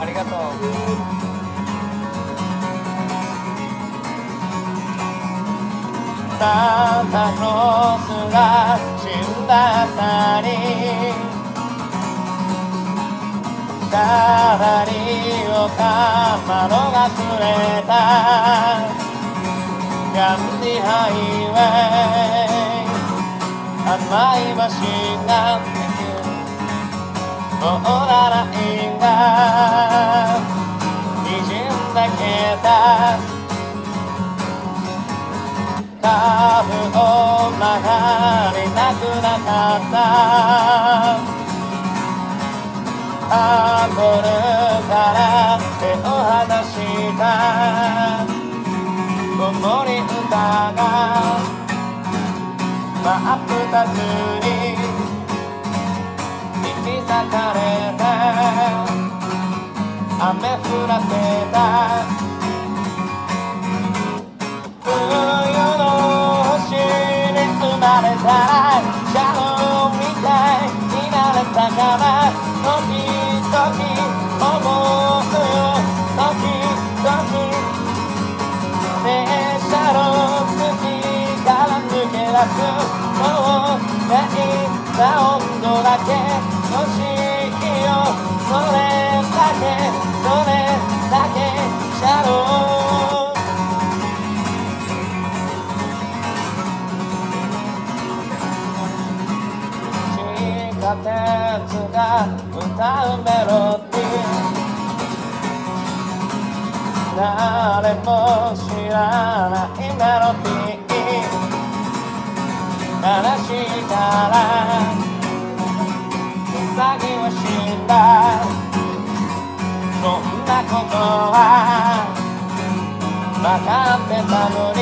ありがとう。サンタクロースが死んだ朝に飾りをかまどがくれた。ガンディハイウェイ甘いマシンガンもうならいいんだ滲んだけたカーブを曲がりたくなかった。ハンドルから手を離した。子守歌が真っ二つに引き裂かれて。雨降らせた。冬の星に生まれた。地下鉄が歌うメロディー誰も知らないメロディー悲しいからウサギは死んだそんなことは分かってたのに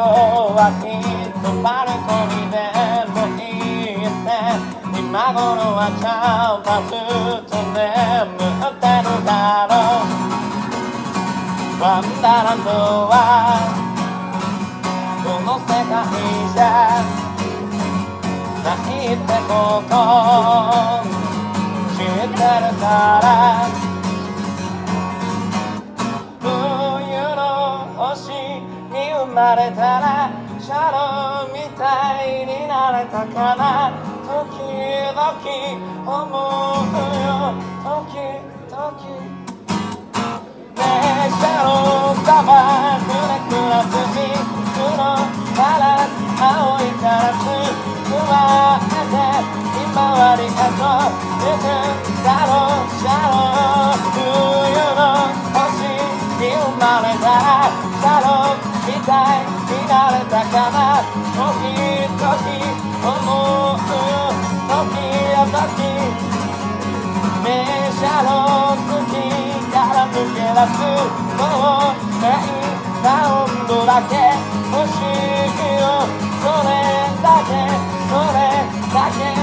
はきっとバルコニーでもいいって今頃はちゃんとずっと眠ってるだろう。ワンダーランドはこの世界じゃないってこと知ってるからまれたらシャローみたいになれたかな。時々思うよ。時々。ねえシャロー様。メシャの隙から抜け出すもうないサウンドだけ欲しいよそれだけそれだけ。